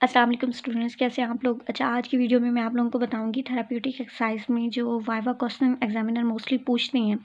वालेकुम स्टूडेंट्स कैसे आप लोग? अच्छा आज की वीडियो में मैं आप लोगों को बताऊँगी थेराप्यूटिक एक्सरसाइज में जो वाइवा क्वेश्चन एग्जामिनर मोस्टली पूछते हैं,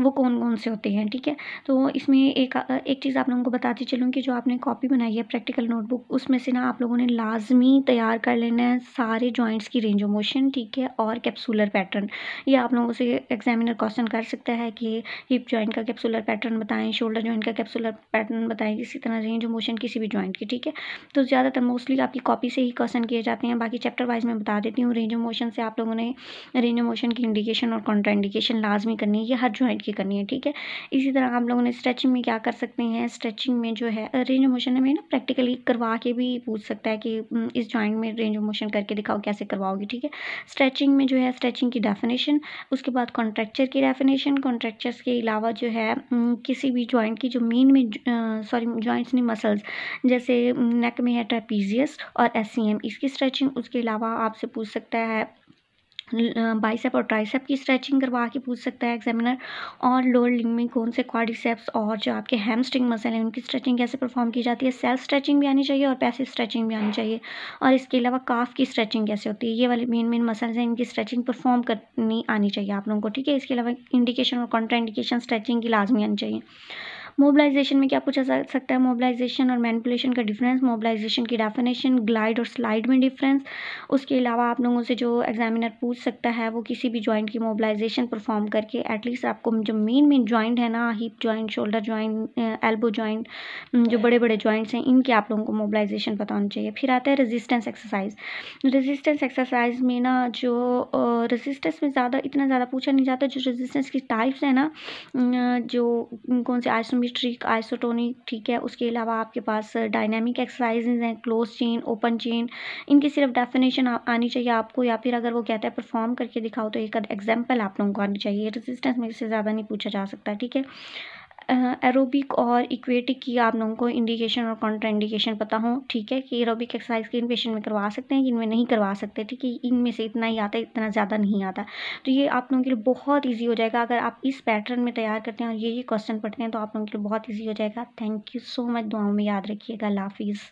वो कौन कौन से होते हैं, ठीक है? तो इसमें एक एक चीज़ आप लोगों को बताती चलूँ कि जो आपने कॉपी बनाई है प्रैक्टिकल नोटबुक उसमें से ना आप लोगों ने लाजमी तैयार कर लेना है सारे जॉइंट्स की रेंज ऑफ़ मोशन ठीक है, और कैप्सूलर पैटर्न ये आप लोगों से एग्जामिनर क्वेश्चन कर सकता है कि हिप जॉइंट का कैप्सूलर पैटर्न बताएँ शोल्डर जॉइंट का कैप्सूलर पैटर्न बताएँ इसी तरह रेंज ऑफ़ मोशन किसी भी जॉइंट की, ठीक है? तो ज़्यादातर मोस्टली आपकी कॉपी से ही क्वेश्चन किए जाते हैं। बाकी चैप्टर वाइज मैं बता देती हूँ रेंज ऑफ़ मोशन से आप लोगों ने रेंज ऑफ़ मोशन की इंडिकेशन और कॉन्ट्रा इंडिकेशन लाजमी करनी है, ये हर जॉइंट की करनी है, ठीक है? इसी तरह आप लोगों ने स्ट्रेचिंग में क्या कर सकते हैं? स्ट्रेचिंग में जो है रेंज ऑफ़ मोशन में ना प्रैक्टिकली करवा के भी पूछ सकता है कि इस जॉइंट में रेंज ऑफ़ मोशन करके दिखाओ, कैसे करवाओगे? ठीक है? स्ट्रेचिंग में जो है स्ट्रेचिंग की डेफिनेशन उसके बाद कॉन्ट्रेक्चर की डेफिनेशन कॉन्ट्रेक्चर्स के अलावा जो है किसी भी जॉइंट की जो मेन में सॉरी जॉइंट्स नहीं मसल्स जैसे नेक में है ट्रेपीजियस और एससीएम इसकी स्ट्रेचिंग उसके अलावा आपसे पूछ सकता है बाइसेप और ट्राइसेप की स्ट्रेचिंग करवा के पूछ सकता है एग्जामिनर और लोअर लिंग में कौन से क्वाड्रिसेप्स और जो आपके हैमस्ट्रिंग मसल हैं, उनकी स्ट्रेचिंग कैसे परफॉर्म की जाती है? सेल्फ स्ट्रेचिंग भी आनी चाहिए और पैसिव स्ट्रेचिंग भी आनी चाहिए। और इसके अलावा काफ की स्ट्रेचिंग कैसे होती है? ये वाले मेन मेन मसल्स हैं, इनकी स्ट्रेचिंग परफॉर्म करनी आनी चाहिए आप लोगों को, ठीक है? इसके अलावा इंडिकेशन और कॉन्ट्रा इंडिकेशन स्ट्रेचिंग की लाजमी आनी चाहिए। मोबिलाइजेशन में क्या पूछा जा सकता है? मोबिलाइजेशन और मैनिपुलेशन का डिफरेंस मोबिलाइजेशन की डेफिनेशन ग्लाइड और स्लाइड में डिफरेंस उसके अलावा आप लोगों से जो एग्जामिनर पूछ सकता है, वो किसी भी जॉइंट की मोबिलाइजेशन परफॉर्म करके एटलीस्ट आपको जो मेन मेन जॉइंट है ना hip joint shoulder joint elbow joint जो बड़े बड़े जॉइंट्स हैं, इनके आप लोगों को मोबिलाइजेशन पता होना चाहिए। फिर आता है रेजिस्टेंस एक्सरसाइज रेजिस्टेंस एक्सरसाइज में ना जो रेजिस्टेंस में ज़्यादा, इतना ज़्यादा पूछा नहीं जाता। जो रेजिस्टेंस की टाइप्स है ना जो, कौन से आइसोम ट्रिक आइसोटोनिक ठीक है? उसके अलावा आपके पास डायनामिक एक्सरसाइजेज हैं क्लोज चेन ओपन चेन इनकी सिर्फ़ डेफिनेशन आनी चाहिए आपको या फिर अगर वो कहता है परफॉर्म करके दिखाओ तो एक एग्ज़ाम्पल आप लोगों को आनी चाहिए। रेजिस्टेंस में इससे ज़्यादा नहीं पूछा जा सकता, ठीक है? एरोबिक और इक्वेटिक की आप लोगों को इंडिकेशन और कॉन्ट्रा इंडिकेशन पता हो, ठीक है, कि एरोबिक एक्सरसाइज किन पेशेंट में करवा सकते हैं, इनमें नहीं करवा सकते, ठीक है, इनमें से इतना ही आता है, इतना ज़्यादा नहीं आता। तो ये आप लोगों के लिए बहुत ईजी हो जाएगा, अगर आप इस पैटर्न में तैयार करते हैं और ये ये क्वेश्चन पढ़ते हैं तो आप लोगों के लिए बहुत ईजी हो जाएगा। थैंक यू सो मच दुआओं में याद रखिएगा हाफिज़।